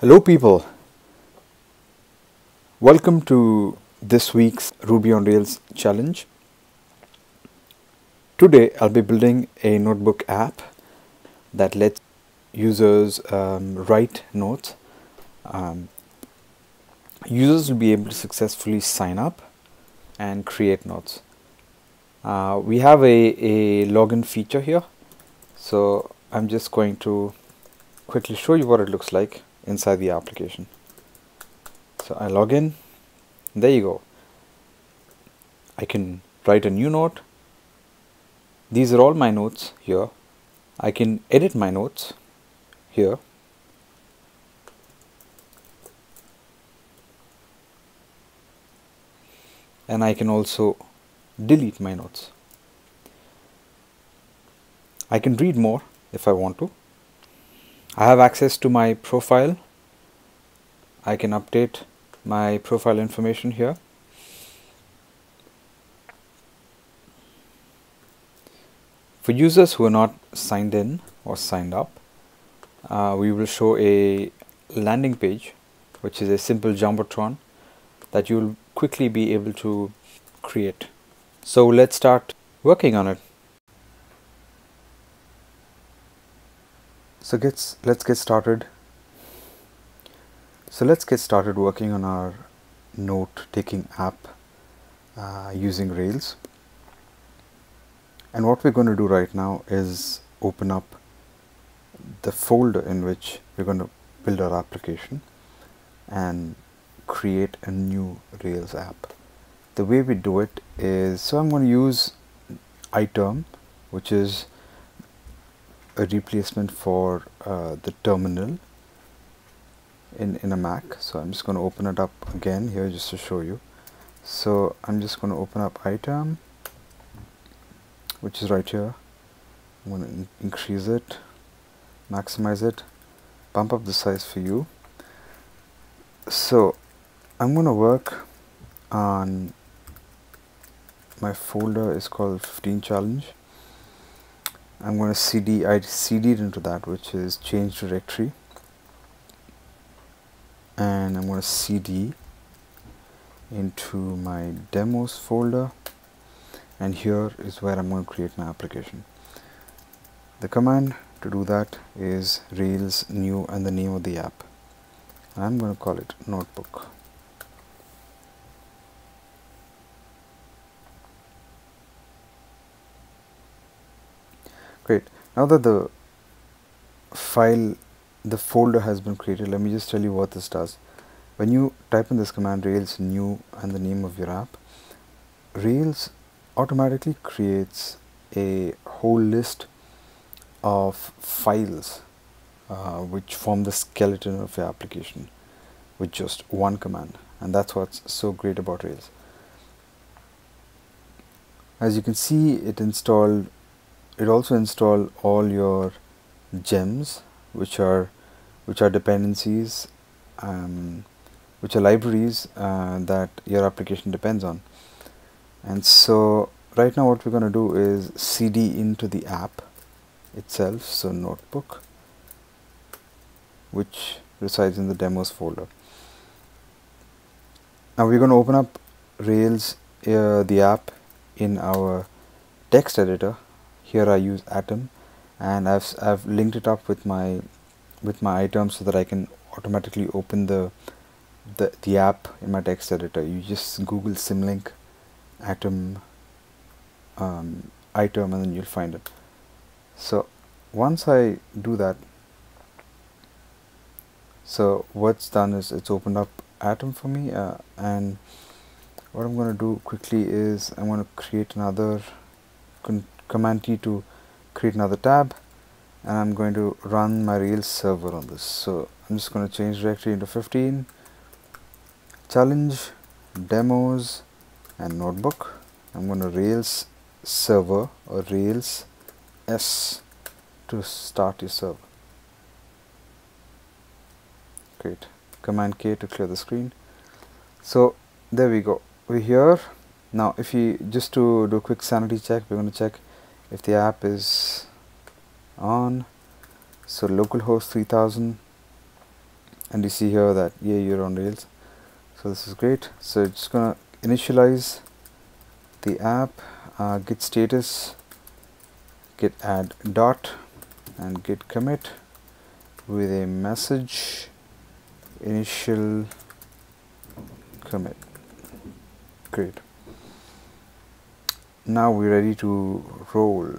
Hello people. Welcome to this week's Ruby on Rails challenge. Today I'll be building a notebook app that lets users um, write notes. Um, users will be able to successfully sign up and create notes. Uh, we have a, a login feature here so I'm just going to quickly show you what it looks like inside the application. So I log in, there you go. I can write a new note. These are all my notes here. I can edit my notes here. And I can also delete my notes. I can read more if I want to. I have access to my profile. I can update my profile information here. For users who are not signed in or signed up, uh, we will show a landing page which is a simple Jumbotron that you will quickly be able to create. So let's start working on it. So gets let's get started. So let's get started working on our note taking app uh, using Rails. And what we're going to do right now is open up the folder in which we're going to build our application and create a new Rails app. The way we do it is, so I'm going to use iterm, which is a replacement for uh, the terminal in, in a Mac. So I'm just going to open it up again here just to show you. So I'm just going to open up iterm, which is right here. I'm going to in increase it, maximize it, bump up the size for you. So I'm going to work on my folder is called 15 challenge I'm going to cd I cd'd into that which is change directory. And I'm going to cd into my demos folder. And here is where I'm going to create my application. The command to do that is rails new and the name of the app. I'm going to call it notebook great. Now that the file the folder has been created let me just tell you what this does. When you type in this command rails new and the name of your app rails automatically creates a whole list of files uh, which form the skeleton of your application with just one command. And that's what's so great about Rails. As you can see it installed it also install all your gems which are which are dependencies um, which are libraries uh, that your application depends on. And so right now what we're going to do is cd into the app itself so notebook which resides in the demos folder. Now we're going to open up rails uh, the app in our text editor here I use atom and I've, I've linked it up with my with my items so that I can automatically open the the, the app in my text editor. You just google symlink atom um, item and then you'll find it. So once I do that so what's done is it's opened up atom for me uh, and what I'm going to do quickly is I'm to create another command T to create another tab and I'm going to run my Rails server on this. So I'm just going to change directory into 15 challenge demos and notebook. I'm going to Rails server or Rails S to start your server. Great. Command K to clear the screen. So there we go. We're here. Now if you just to do a quick sanity check we're going to check if the app is on so localhost 3000 and you see here that yeah you're on rails. So this is great. So it's gonna initialize the app uh, git status git add dot and git commit with a message initial commit. Great now we're ready to roll.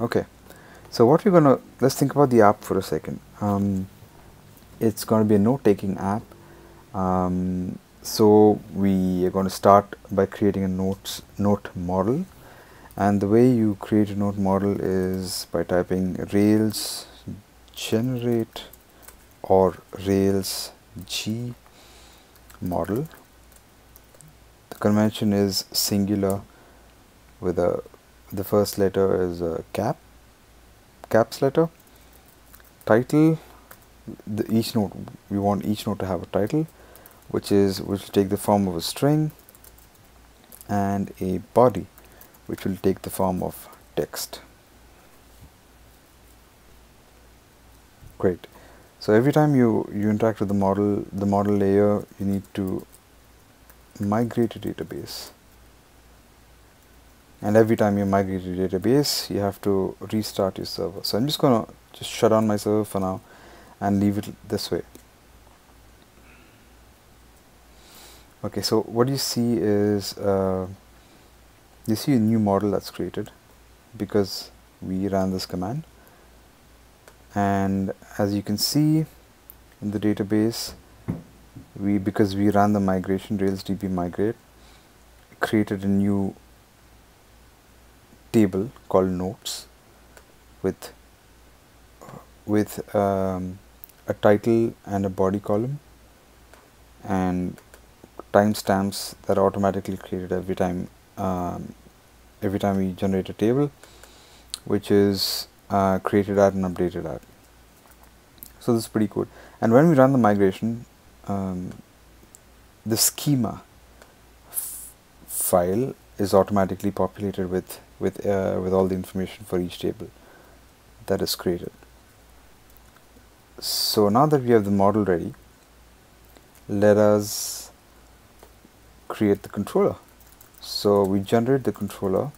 Okay. So what we're gonna let's think about the app for a second. Um, it's to be a note taking app. Um, so we are going to start by creating a notes note model. And the way you create a note model is by typing rails generate or rails g model. The convention is singular with a the first letter is a cap caps letter. Title the each note we want each note to have a title which is which will take the form of a string and a body which will take the form of text. Great. So every time you you interact with the model the model layer you need to migrate a database and every time you migrate a database you have to restart your server. So I'm just gonna just shut down my server for now and leave it this way. Okay so what you see is uh, you see a new model that's created because we ran this command. And as you can see in the database we because we ran the migration rails db migrate created a new table called notes with with um, a title and a body column and timestamps that are automatically created every time um, every time we generate a table which is uh, created at and updated at. So this is pretty cool. And when we run the migration um, the schema file is automatically populated with with uh, with all the information for each table that is created. So now that we have the model ready let us create the controller. So we generate the controller.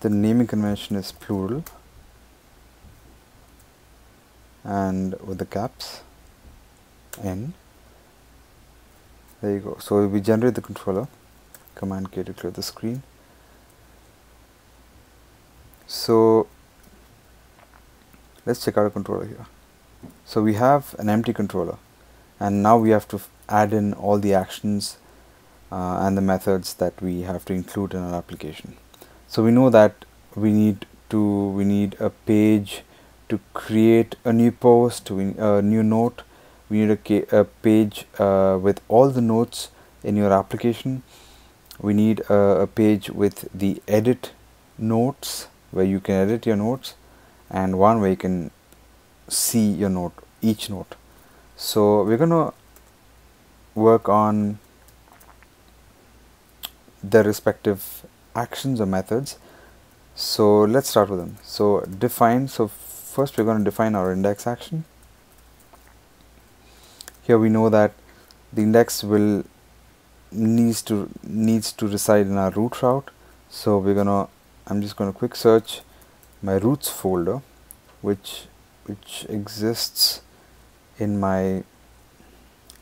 The naming convention is plural and with the caps n there you go. So we generate the controller. Command k to clear the screen. So let's check out a controller here. So we have an empty controller and now we have to add in all the actions uh, and the methods that we have to include in our application. So we know that we need to we need a page to create a new post a new note we need a, a page uh, with all the notes in your application. We need a, a page with the edit notes where you can edit your notes and one where you can see your note each note. So we're gonna work on the respective actions or methods. So let's start with them. So define so first we're going to define our index action here we know that the index will needs to needs to reside in our root route. So we're gonna I'm just gonna quick search my routes folder which which exists in my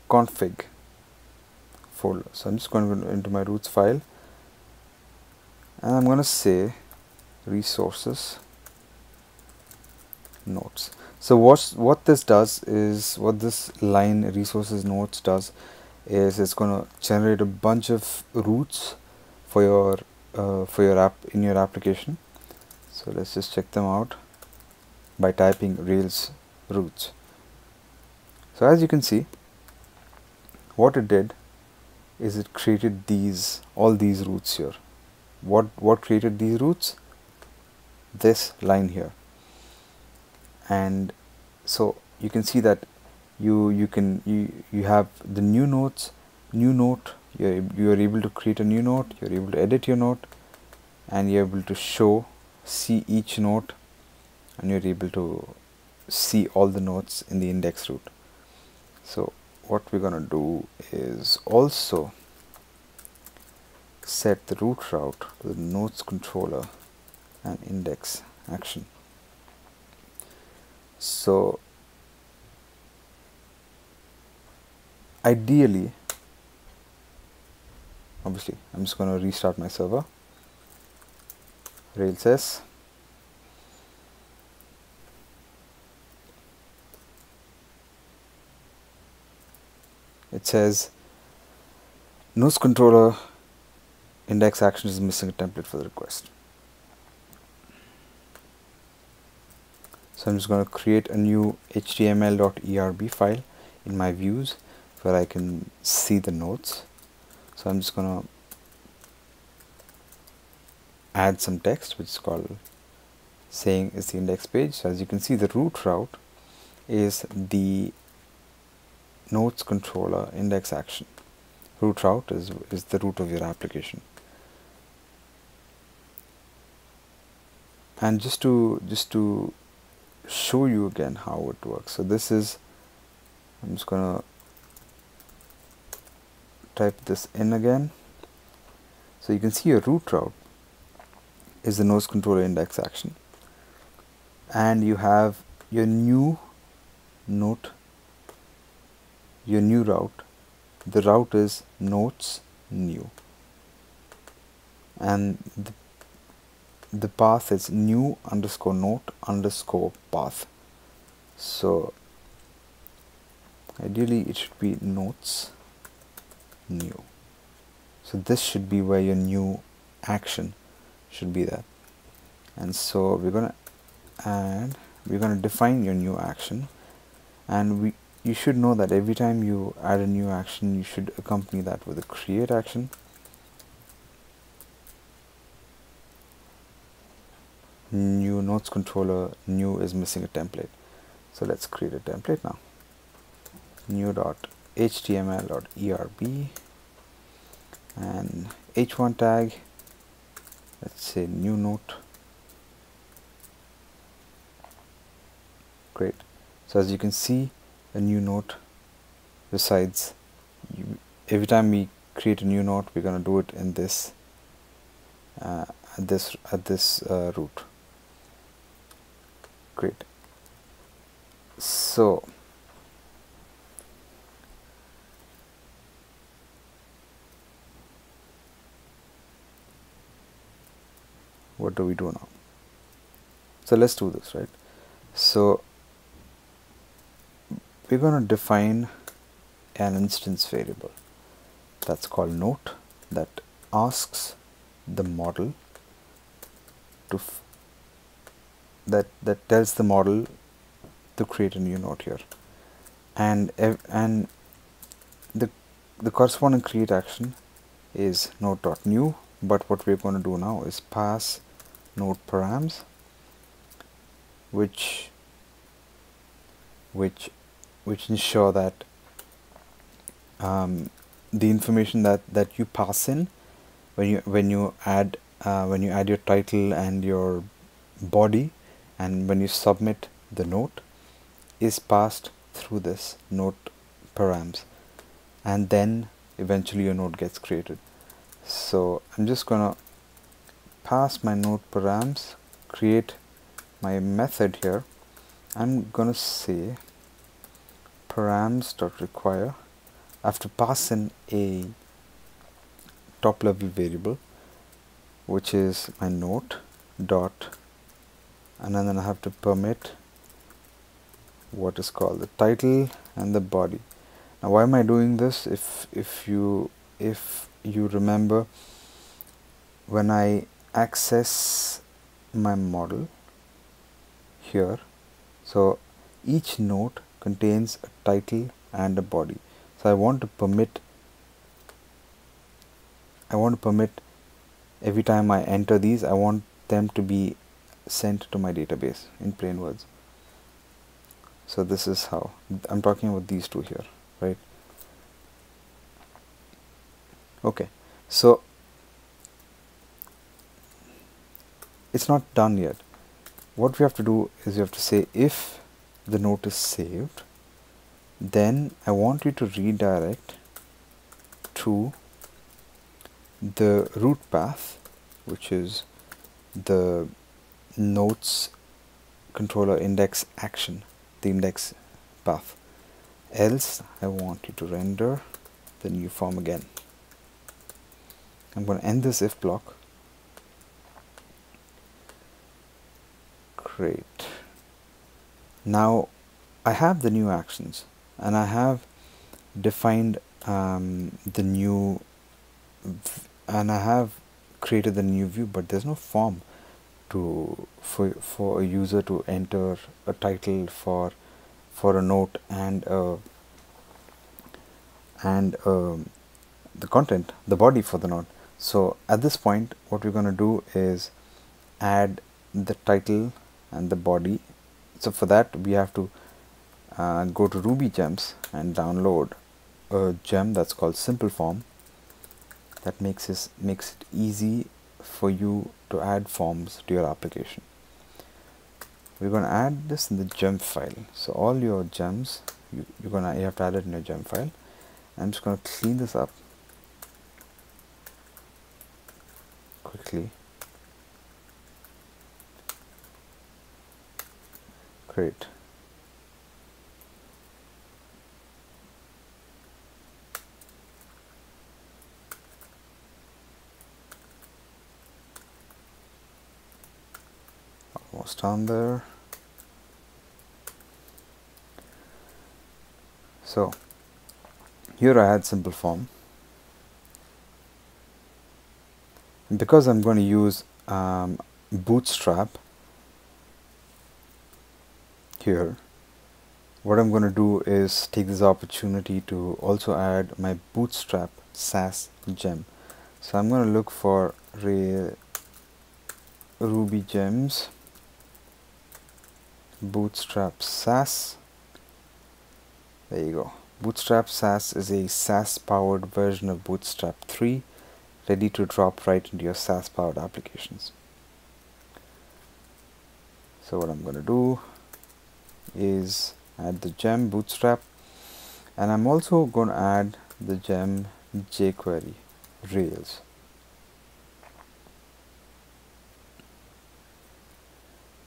config folder. So I'm just going to go into my routes file and I'm going to say resources notes so what's what this does is what this line resources notes does is it's going to generate a bunch of routes for your uh, for your app in your application so let's just check them out by typing rails routes. so as you can see what it did is it created these all these routes here what what created these routes? this line here and so you can see that you you can you you have the new notes new note. You're, you are able to create a new note. You're able to edit your note. And you're able to show see each note. And you're able to see all the notes in the index route so what we're going to do is also set the root route to the notes controller and index action so ideally obviously I'm just going to restart my server. Rails s it says notes controller index action is missing a template for the request so I'm just going to create a new html.erb file in my views where I can see the notes so I'm just going to add some text which is called saying is the index page. So as you can see the root route is the notes controller index action. Root route is, is the root of your application. And just to just to show you again how it works. So this is I'm just gonna type this in again. So you can see a root route is the notes controller index action. And you have your new note your new route. The route is notes new. And the, the path is new underscore note underscore path. So ideally it should be notes new. So this should be where your new action should be there. And so we're going to add we're going to define your new action. And we you should know that every time you add a new action you should accompany that with a create action new notes controller new is missing a template. So let's create a template now. New dot html dot erb and h1 tag let's say new note. Great. So as you can see a new note besides you, every time we create a new note we're going to do it in this uh, at this at this uh, route so what do we do now? So let's do this right? So we're going to define an instance variable that's called note that asks the model to that that tells the model to create a new note here. And and the the corresponding create action is note.new but what we're going to do now is pass note params which which which ensure that um, the information that that you pass in when you when you add uh, when you add your title and your body and when you submit the note is passed through this note params. And then eventually your note gets created. So I'm just gonna pass my note params create my method here. I'm gonna say params dot require I have to pass in a top level variable which is my note dot and then I have to permit what is called the title and the body. Now why am I doing this? If if you if you remember when I access my model here so each note contains a title and a body. So I want to permit I want to permit every time I enter these I want them to be sent to my database in plain words. So this is how I'm talking about these two here right? Okay so it's not done yet. What we have to do is you have to say if the note is saved then I want you to redirect to the root path which is the notes controller index action the index path. Else I want you to render the new form again. I'm going to end this if block. Great. Now I have the new actions and I have defined um, the new and I have created the new view but there's no form to for for a user to enter a title for for a note and uh, and um, the content the body for the note. So at this point what we're going to do is add the title and the body. So for that we have to uh, go to ruby gems and download a gem that's called simple form. That makes it makes it easy for you to add forms to your application. We're going to add this in the gem file. So all your gems you, you're gonna you have to add it in your gem file. I'm just going to clean this up quickly. Great on there. So here I had simple form. And because I'm going to use um, bootstrap here what I'm going to do is take this opportunity to also add my bootstrap Sass gem. So I'm going to look for Ruby gems bootstrap Sass there you go. Bootstrap Sass is a Sass powered version of bootstrap 3 ready to drop right into your Sass powered applications. So what I'm going to do is add the gem bootstrap and I'm also going to add the gem jQuery Rails.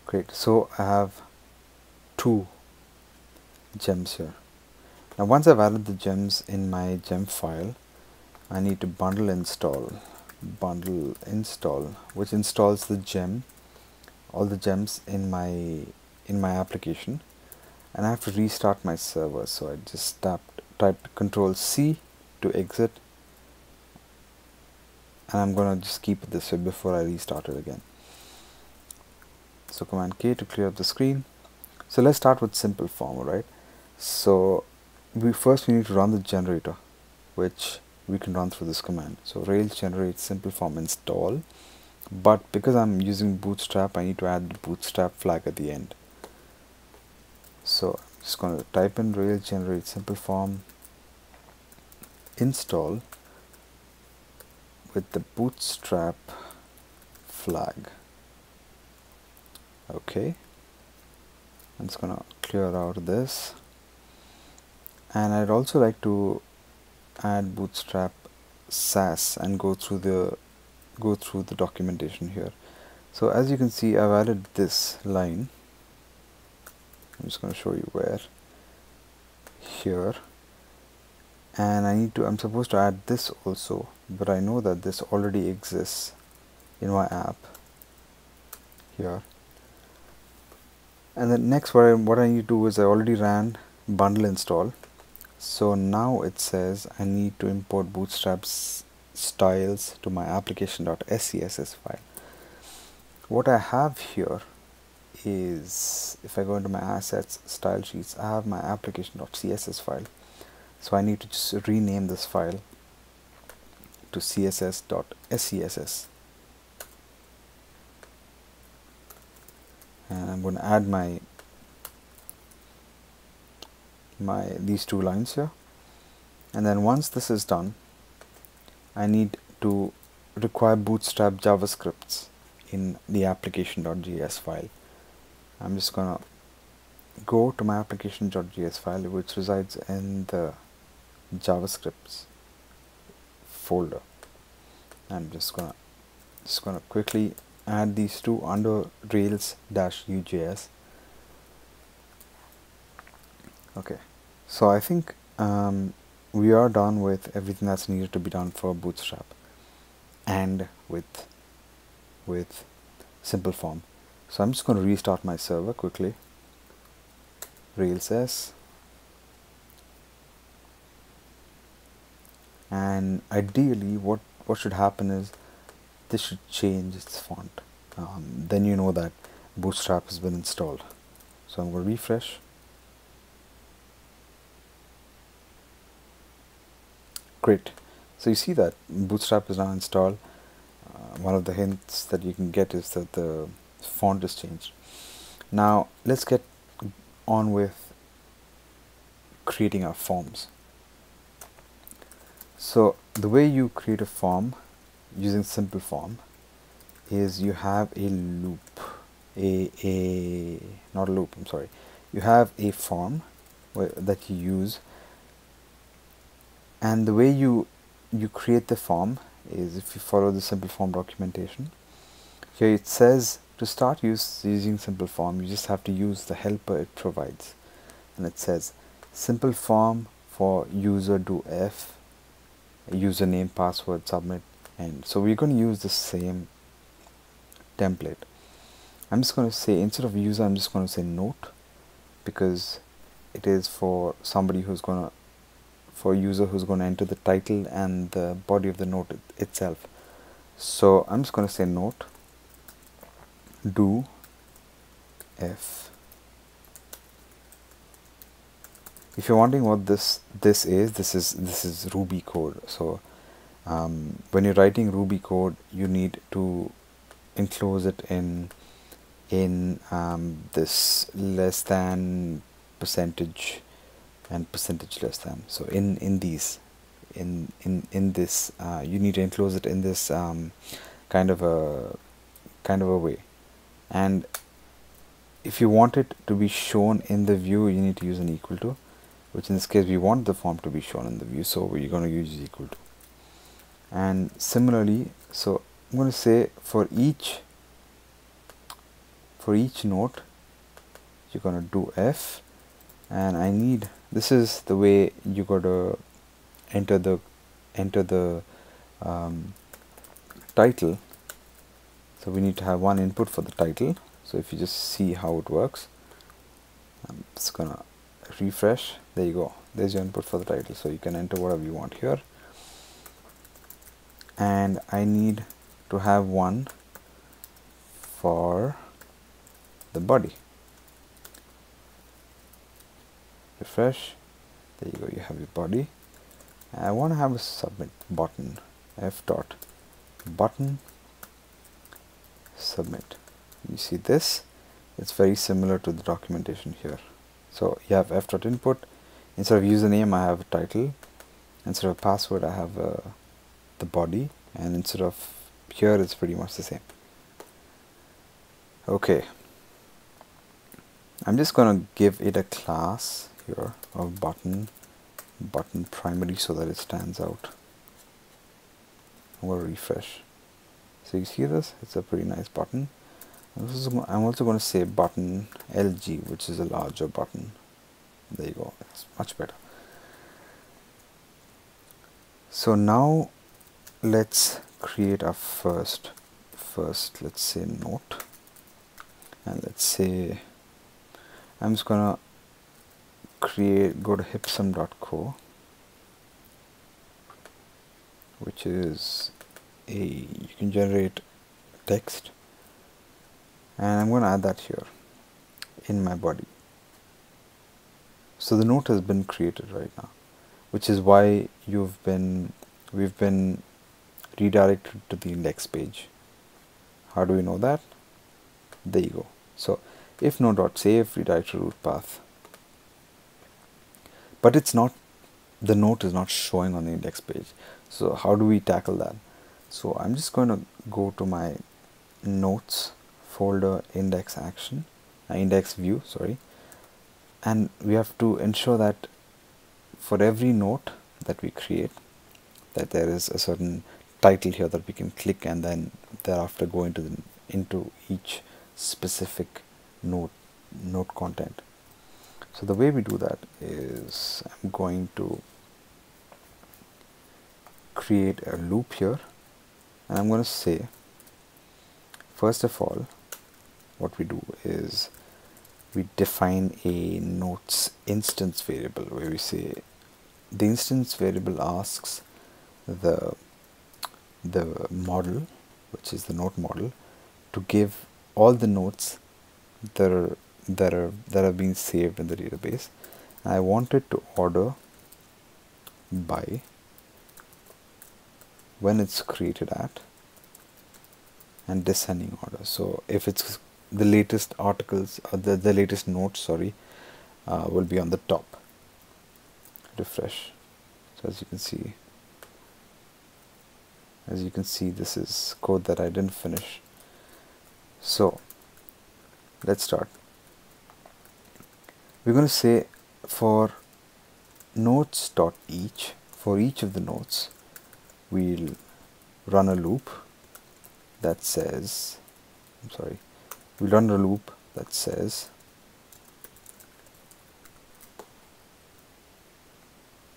Great. So I have two gems here. Now once I've added the gems in my gem file, I need to bundle install, bundle install, which installs the gem, all the gems in my in my application, and I have to restart my server. So I just tapped typed Control C to exit, and I'm gonna just keep it this way before I restart it again. So Command K to clear up the screen so let's start with simple form, right? So we first we need to run the generator, which we can run through this command. So Rails generate simple form install, but because I'm using Bootstrap, I need to add the Bootstrap flag at the end. So I'm just going to type in Rails generate simple form install with the Bootstrap flag. Okay. I'm just gonna clear out this. And I'd also like to add bootstrap Sass and go through the go through the documentation here. So as you can see I've added this line. I'm just going to show you where. Here. And I need to I'm supposed to add this also but I know that this already exists in my app. Here and then next what I, what I need to do is I already ran bundle install. So now it says I need to import bootstrap styles to my application.scss file. What I have here is if I go into my assets style sheets I have my application.css file. So I need to just rename this file to css.scss and I'm going to add my my these two lines here. And then once this is done I need to require bootstrap javascripts in the application.js file. I'm just gonna go to my application.js file which resides in the JavaScripts folder. I'm just gonna just gonna quickly add these two under rails dash ujs okay so I think um, we are done with everything that's needed to be done for bootstrap and with with simple form. So I'm just going to restart my server quickly. Rails s. And ideally what what should happen is this should change its font. Um, then you know that bootstrap has been installed. So I'm going to refresh. Great. So you see that bootstrap is now installed. Uh, one of the hints that you can get is that the font is changed. Now let's get on with creating our forms. So the way you create a form using simple form is you have a loop a, a not a loop I'm sorry. You have a form that you use and the way you you create the form is if you follow the simple form documentation. Here it says to start use, using simple form you just have to use the helper it provides. And it says simple form for user do f username password submit and so we're going to use the same template. I'm just going to say instead of user I'm just going to say note because it is for somebody who's going to for user who's going to enter the title and the body of the note it itself. So I'm just going to say note do f. If you're wondering what this this is this is this is ruby code. So um, when you're writing ruby code you need to enclose it in in um, this less than percentage and percentage less than. So in in these in in in this uh, you need to enclose it in this um, kind of a kind of a way. And if you want it to be shown in the view you need to use an equal to which in this case we want the form to be shown in the view. So we're going to use equal to and similarly so I'm going to say for each for each note you're going to do F. And I need this is the way you got to enter the enter the um, title. So we need to have one input for the title. So if you just see how it works I'm just gonna refresh. There you go. There's your input for the title. So you can enter whatever you want here and I need to have one for the body. Refresh. There you go you have your body. I want to have a submit button. F dot button. Submit. You see this? It's very similar to the documentation here. So you have f dot input. Instead of username I have a title. Instead of password I have uh, the body and instead of here it's pretty much the same. Okay. I'm just gonna give it a class here of button button primary so that it stands out. I'm gonna refresh. So you see this? It's a pretty nice button. I'm also going to say button LG which is a larger button. There you go. It's much better. So now let's create our first first let's say note. And let's say I'm just gonna create go to hipsum.co which is a. You can generate text. And I'm to add that here in my body. So the note has been created right now which is why you've been we've been redirected to the index page. How do we know that? There you go. So if no.save redirect to root path. But it's not the note is not showing on the index page. So how do we tackle that? So I'm just going to go to my notes folder index action uh, index view sorry. And we have to ensure that for every note that we create that there is a certain title here that we can click and then thereafter go into the, into each specific note note content. So the way we do that is I'm going to create a loop here and I'm going to say first of all what we do is we define a notes instance variable where we say the instance variable asks the the model which is the note model to give all the notes that are that are that have been saved in the database. I want it to order by when it's created at and descending order. So if it's the latest articles or the, the latest notes sorry uh, will be on the top. Refresh. So as you can see as you can see this is code that I didn't finish. So let's start. We're going to say for notes dot each for each of the notes we'll run a loop that says I'm sorry we'll run a loop that says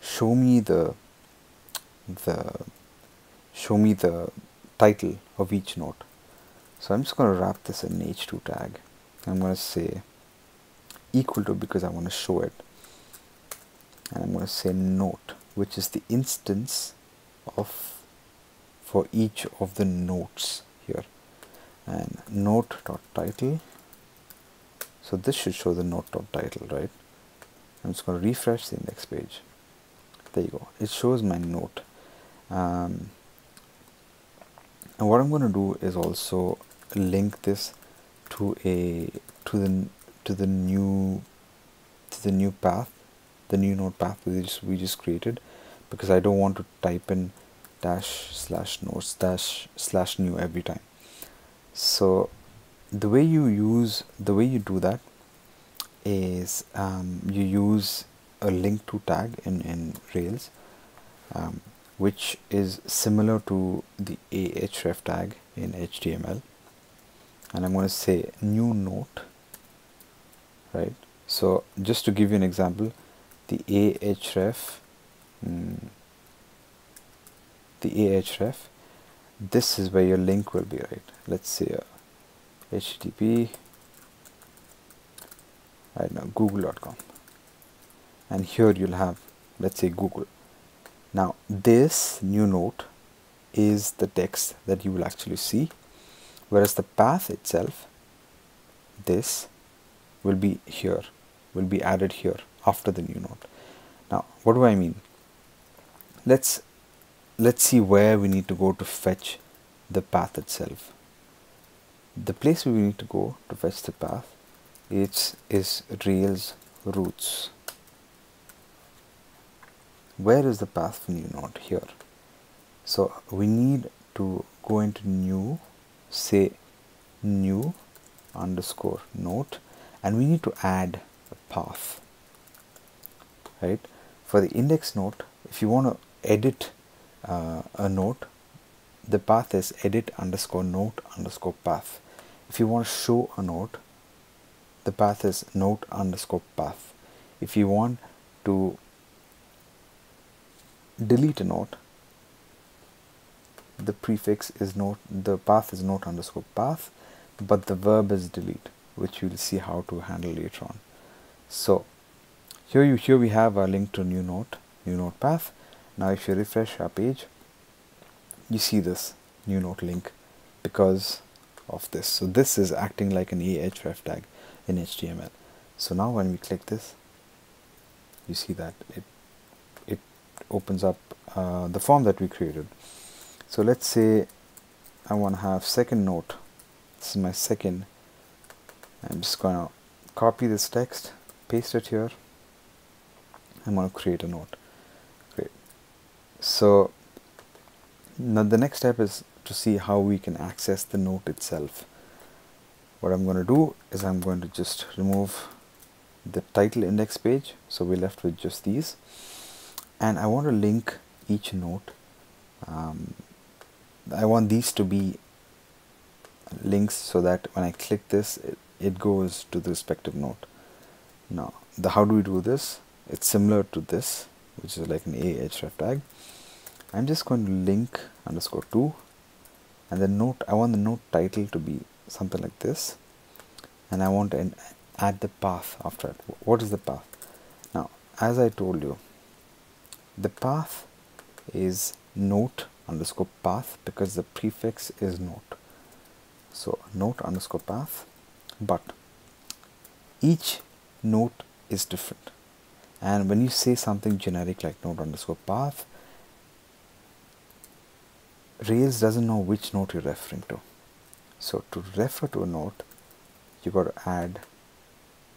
show me the the show me the title of each note. So I'm just going to wrap this in h2 tag. I'm going to say equal to because I want to show it. And I'm going to say note which is the instance of for each of the notes here. And note dot title so this should show the note dot title right? I'm just going to refresh the index page. There you go. It shows my note. Um, and what I'm going to do is also link this to a to the to the new to the new path the new note path we just we just created because I don't want to type in dash slash notes dash slash new every time. So the way you use the way you do that is um, you use a link to tag in, in Rails. Um, which is similar to the ahref tag in HTML and I'm going to say new note right? So just to give you an example the ahref mm, the ahref this is where your link will be right? Let's say uh, http I know google.com and here you'll have let's say google now this new note is the text that you will actually see whereas the path itself this will be here will be added here after the new note. Now what do I mean? Let's let's see where we need to go to fetch the path itself. The place we need to go to fetch the path is, is Rails routes where is the path for new note here so we need to go into new say new underscore note and we need to add a path right? For the index note if you want to edit uh, a note the path is edit underscore note underscore path. If you want to show a note the path is note underscore path. If you want to delete a note the prefix is not the path is not underscore path but the verb is delete which you'll see how to handle later on. So here you here we have a link to new note new note path. Now if you refresh our page you see this new note link because of this. So this is acting like an ahref tag in HTML so now when we click this you see that it opens up uh, the form that we created. So let's say I want to have second note. This is my second. I'm just going to copy this text, paste it here. I'm going to create a note. Great. So now the next step is to see how we can access the note itself. what I'm going to do is I'm going to just remove the title index page so we're left with just these and I want to link each note. Um, I want these to be links so that when I click this it, it goes to the respective note. Now the how do we do this? It's similar to this which is like an a href tag. I'm just going to link underscore to and the note I want the note title to be something like this. And I want to add the path after it. What is the path? Now as I told you the path is note underscore path because the prefix is note so note underscore path but each note is different and when you say something generic like note underscore path Rails doesn't know which note you're referring to. So to refer to a note, you got to add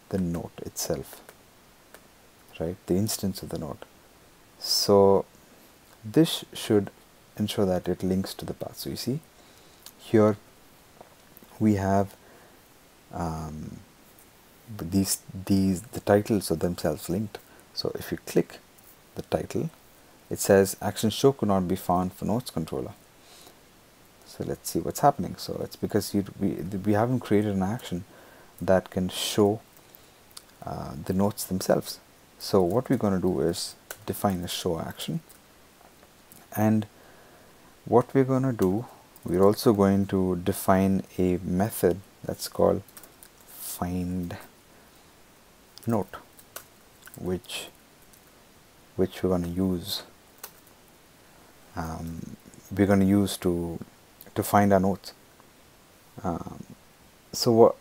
the note itself, right? The instance of the note. So this should ensure that it links to the path. So you see, here we have um, these these the titles are themselves linked. So if you click the title, it says action show could not be found for notes controller so let's see what's happening so it's because you, we, we haven't created an action that can show uh, the notes themselves so what we're going to do is define a show action and what we're going to do we're also going to define a method that's called find note which which we're going to use um, we're going to use to to find our notes. Um, so what?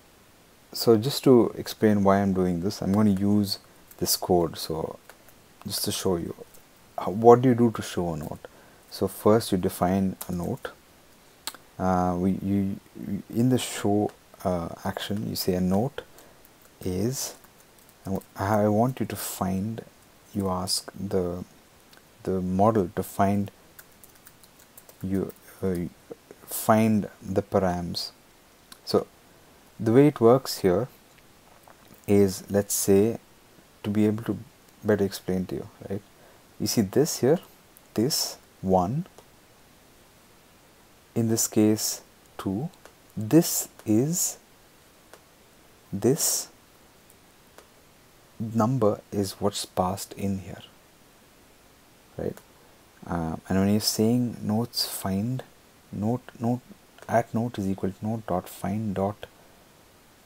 So just to explain why I'm doing this, I'm going to use this code. So just to show you, what do you do to show a note? So first you define a note. Uh, we you in the show uh, action you say a note is. I want you to find. You ask the the model to find you uh, find the params. So the way it works here is let's say to be able to better explain to you, right? You see this here, this one, in this case two, this is this number is what's passed in here right um, and when you're saying notes find note note at note is equal to note dot find dot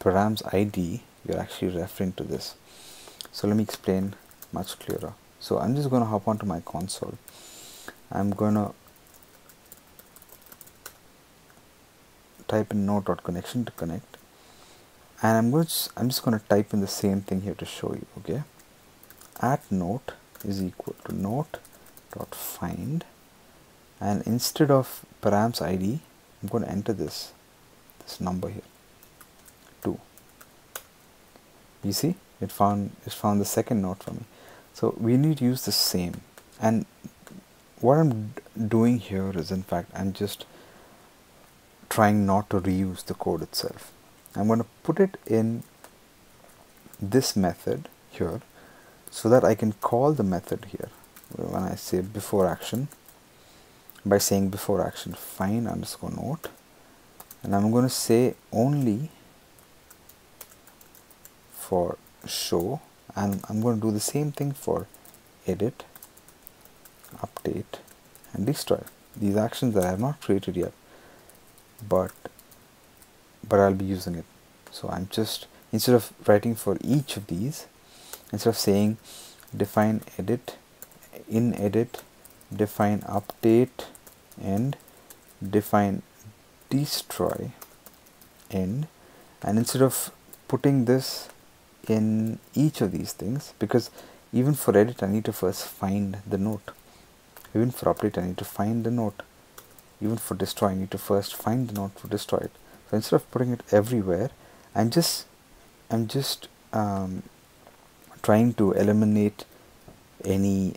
params id you're actually referring to this so let me explain much clearer. So I'm just going to hop onto my console. I'm going to type in note dot connection to connect. And I'm going to, I'm just going to type in the same thing here to show you okay? At note is equal to note dot find and instead of params id I'm going to enter this this number here. 2 you see? It found it found the second note for me so we need to use the same. And what I'm doing here is in fact I'm just trying not to reuse the code itself. I'm going to put it in this method here so that I can call the method here. When I say before action by saying before action find underscore note. And I'm going to say only for show and I'm going to do the same thing for edit update and destroy. These actions that I have not created yet but but I'll be using it. So I'm just instead of writing for each of these instead of saying define edit in edit define update and define destroy end and instead of putting this in each of these things because even for edit I need to first find the note. Even for update I need to find the note. Even for destroy I need to first find the note to destroy it. So instead of putting it everywhere I'm just I'm just um, trying to eliminate any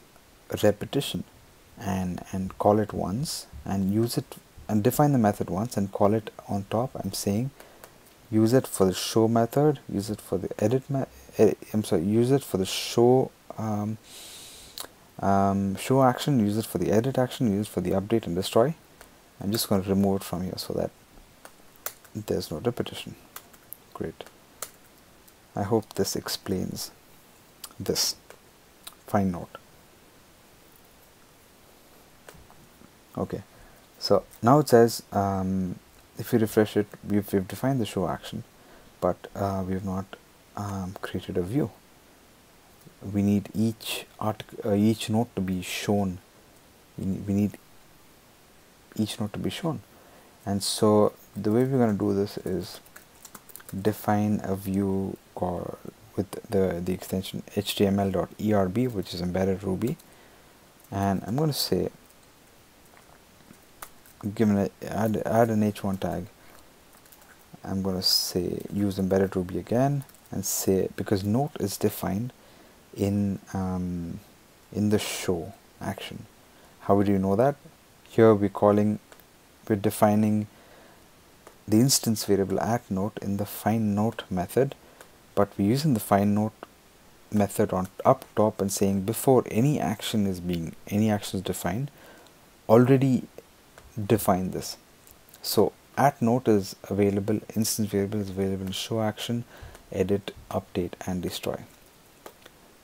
repetition and and call it once and use it and define the method once and call it on top. I'm saying use it for the show method use it for the edit edit, I'm sorry use it for the show um, um, show action use it for the edit action use it for the update and destroy. I'm just going to remove it from here so that there's no repetition. Great. I hope this explains this find note. Okay. So now it says um, if you refresh it we've, we've defined the show action but uh, we have not um, created a view. We need each art uh, each note to be shown. We need, we each note to be shown. And so the way we're going to do this is define a view with the the extension html.erb which is embedded ruby. And I'm going to say given a, add, add an h1 tag. I'm going to say use embedded Ruby again and say because note is defined in um, in the show action. How would you know that? Here we're calling we're defining the instance variable at note in the find note method but we're using the find note method on up top and saying before any action is being any action is defined already define this. So at note is available instance variable is available show action edit update and destroy.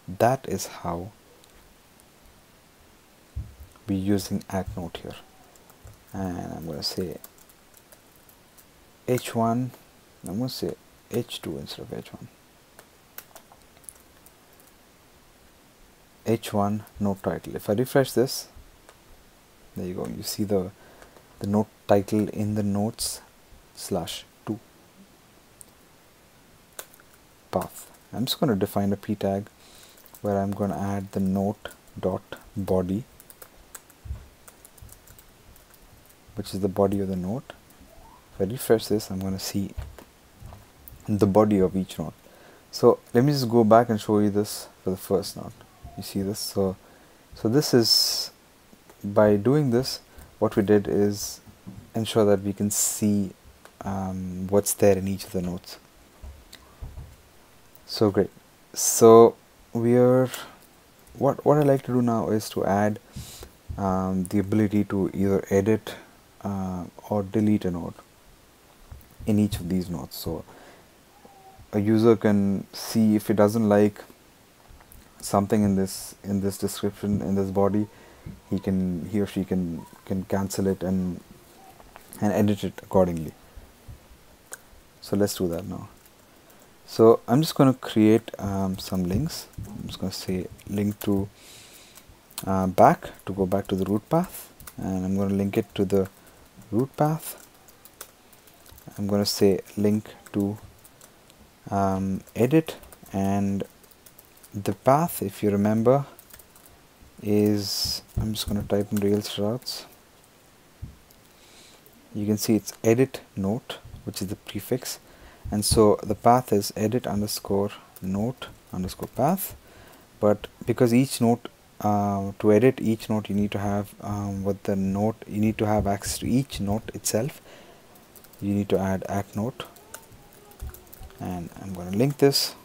That is how we're using at note here. And I'm going to say h1 I'm going to say h2 instead of h1 h1 note title. If I refresh this there you go. You see the the note title in the notes slash 2 path. I'm just going to define a p tag where I'm going to add the note dot body which is the body of the note. If I refresh this I'm going to see the body of each note. So let me just go back and show you this for the first note. You see this? So so this is by doing this what we did is ensure that we can see um, what's there in each of the notes. So great. So we are what what I like to do now is to add um, the ability to either edit uh, or delete a note in each of these notes so a user can see if he doesn't like something in this in this description in this body he can he or she can can cancel it and and edit it accordingly. So let's do that now. So I'm just going to create um, some links. I'm just going to say link to uh, back to go back to the root path. And I'm going to link it to the root path. I'm going to say link to um, edit. And the path if you remember is I'm just going to type in Rails routes you can see it's edit note which is the prefix. And so the path is edit underscore note underscore path. But because each note uh, to edit each note you need to have um, what the note you need to have access to each note itself. You need to add at note. And I'm going to link this.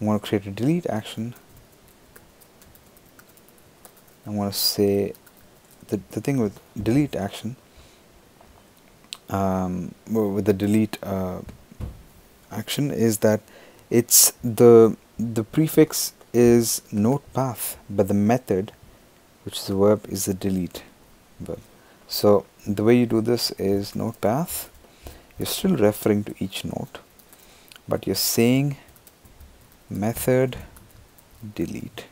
I'm going to create a delete action I'm going to say the, the thing with delete action um, with the delete uh, action is that it's the the prefix is note path but the method which is the verb is the delete verb. So the way you do this is note path you're still referring to each note but you're saying method delete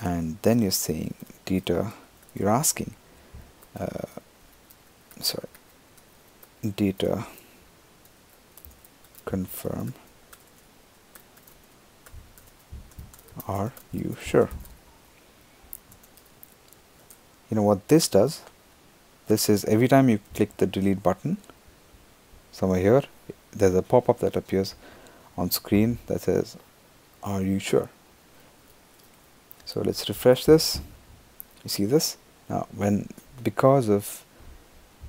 and then you're saying data you're asking uh, sorry data confirm are you sure? You know what this does? This is every time you click the delete button somewhere here there's a pop-up that appears on screen that says are you sure so let's refresh this. You see this? Now when because of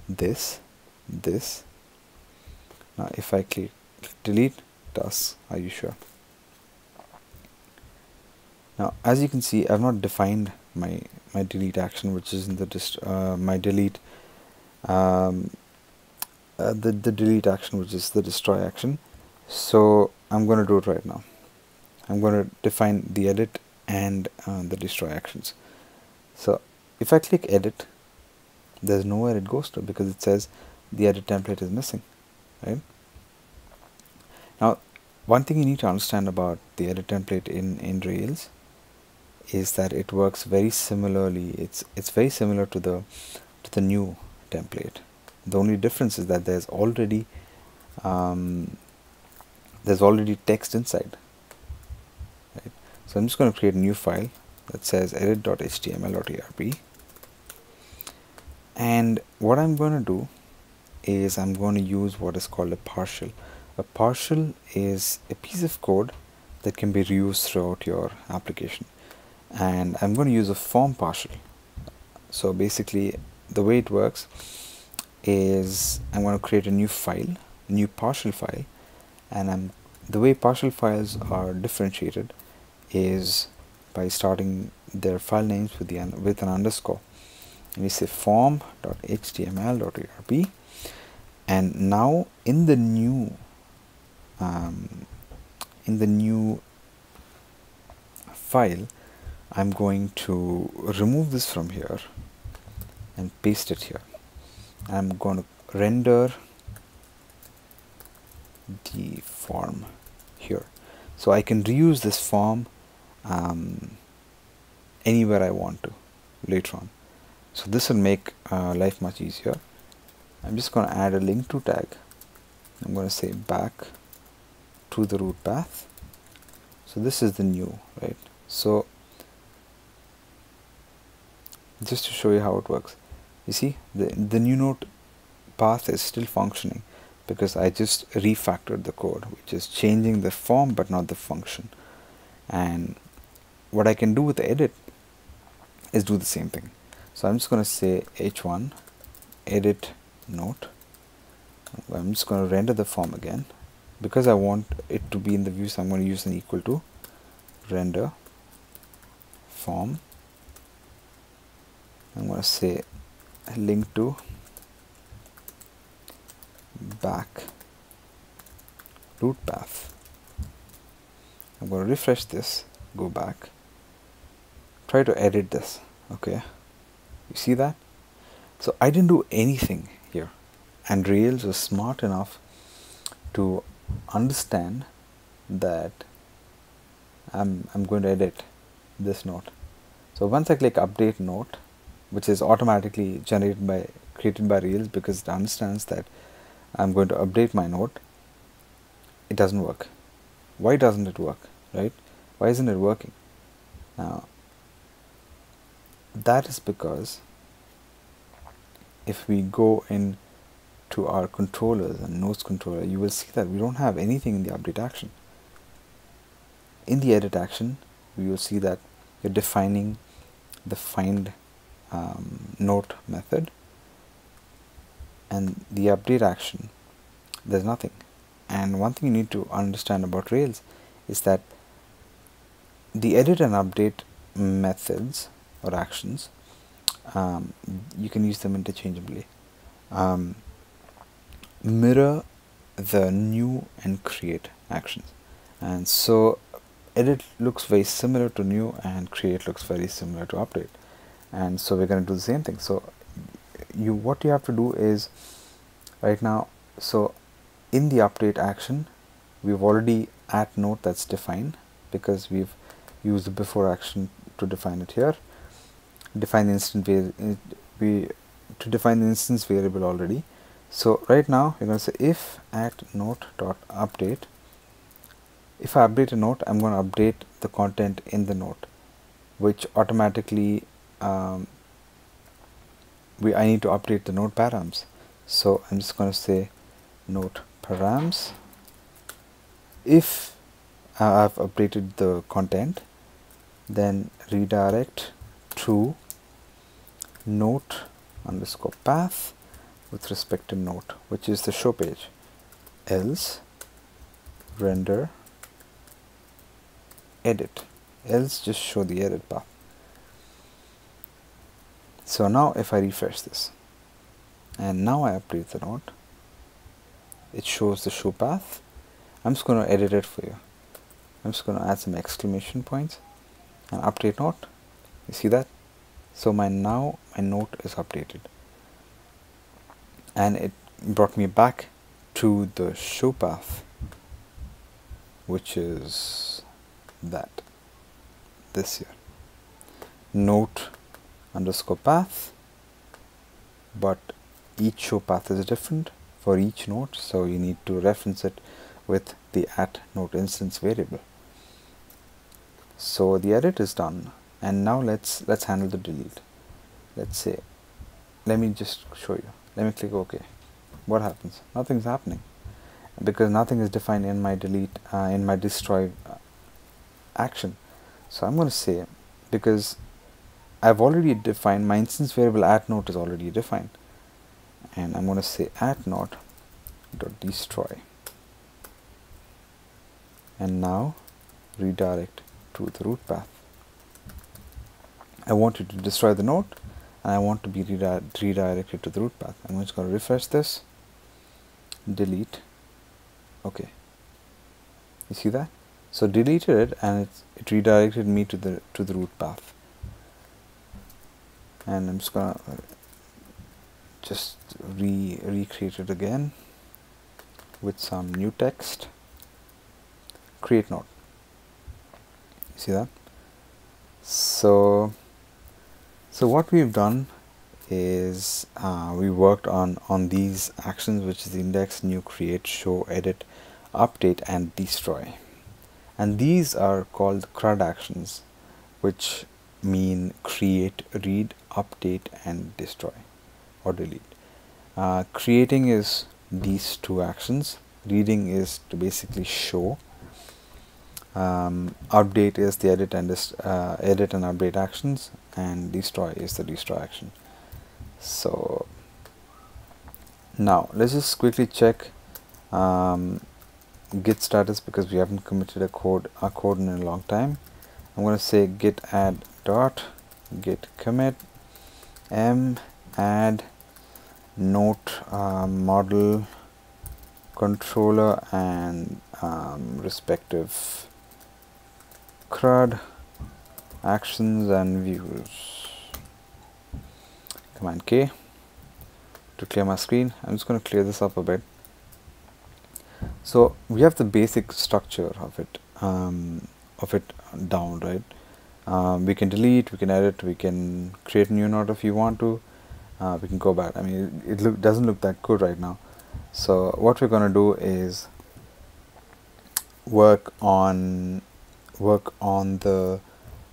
this this now if I click delete does are you sure? Now as you can see I've not defined my my delete action which is in the dist uh, my delete um, uh, the, the delete action which is the destroy action. So I'm going to do it right now. I'm going to define the edit and uh, the destroy actions. So if I click edit there's nowhere it goes to because it says the edit template is missing right? Now one thing you need to understand about the edit template in in Rails is that it works very similarly. It's it's very similar to the to the new template. The only difference is that there's already um, there's already text inside so I'm just going to create a new file that says edit.html.erb and what I'm going to do is I'm going to use what is called a partial. A partial is a piece of code that can be reused throughout your application. And I'm going to use a form partial. So basically the way it works is I'm going to create a new file new partial file. And I'm the way partial files are differentiated is by starting their file names with the with an underscore. And we say form.html.erb and now in the new um, in the new file I'm going to remove this from here and paste it here. I'm going to render the form here. So I can reuse this form um, anywhere I want to later on. So this will make uh, life much easier. I'm just going to add a link to tag. I'm going to say back to the root path. So this is the new right? So just to show you how it works. You see the the new note path is still functioning because I just refactored the code which is changing the form but not the function. And what I can do with the edit is do the same thing. So I'm just going to say h1 edit note. I'm just going to render the form again. Because I want it to be in the view so I'm going to use an equal to render form. I'm going to say link to back root path. I'm going to refresh this go back try to edit this okay? You see that? So I didn't do anything here. And Rails was smart enough to understand that I'm, I'm going to edit this note. So once I click update note which is automatically generated by created by Rails because it understands that I'm going to update my note it doesn't work. Why doesn't it work right? Why isn't it working? Now that is because if we go in to our controllers and notes controller you will see that we don't have anything in the update action. In the edit action we will see that you're defining the find um, note method. And the update action there's nothing. And one thing you need to understand about Rails is that the edit and update methods or actions um, you can use them interchangeably. Um, mirror the new and create actions. And so edit looks very similar to new and create looks very similar to update. And so we're going to do the same thing. So you what you have to do is right now so in the update action we've already add note that's defined because we've used the before action to define it here define the instance we to define the instance variable already. So right now we're going to say if at note dot update if I update a note I'm going to update the content in the note which automatically um, we I need to update the note params. So I'm just going to say note params. If I've updated the content then redirect to note underscore path with respect to note which is the show page. Else render edit. Else just show the edit path. So now if I refresh this and now I update the note it shows the show path. I'm just going to edit it for you. I'm just going to add some exclamation points and update note. You see that so my now my note is updated. And it brought me back to the show path which is that this here note underscore path but each show path is different for each note so you need to reference it with the at note instance variable. So the edit is done and now let's let's handle the delete. Let's say let me just show you. Let me click OK. What happens? Nothing's happening. Because nothing is defined in my delete uh, in my destroy uh, action. So I'm going to say because I've already defined my instance variable at note is already defined. And I'm going to say at note dot destroy. And now redirect to the root path I want you to destroy the note and I want to be redi redirected to the root path. I'm just going to refresh this. Delete. Okay. You see that? So deleted it and it redirected me to the to the root path. And I'm just gonna uh, just re recreate it again with some new text. Create note. You see that? So so what we've done is uh, we worked on on these actions which is index new create show edit update and destroy and these are called CRUD actions which mean create read update and destroy or delete. Uh, creating is these two actions. Reading is to basically show. Um, update is the edit and uh, edit and update actions, and destroy is the destroy action. So now let's just quickly check um, git status because we haven't committed a code a code in a long time. I'm going to say git add dot git commit m add note uh, model controller and um, respective CRUD actions and views. Command K. To clear my screen I'm just going to clear this up a bit. So we have the basic structure of it um, of it down right? Um, we can delete we can edit we can create a new note if you want to. Uh, we can go back. I mean it, look, doesn't look that good right now. So what we're going to do is work on work on the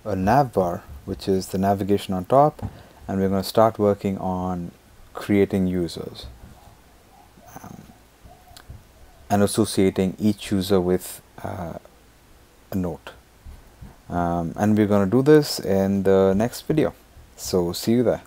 uh, nav bar which is the navigation on top and we're going to start working on creating users. Um, and associating each user with uh, a note um, and we're going to do this in the next video. So see you there